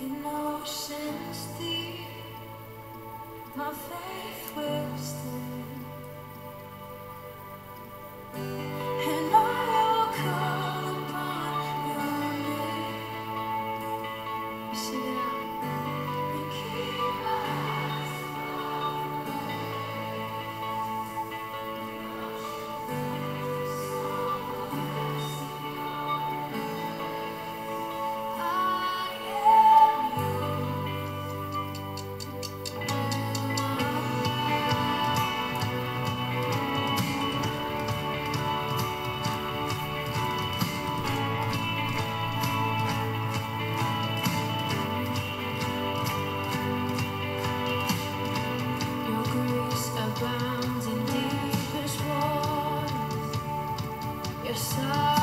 Innocence deep, my faith will stay. side.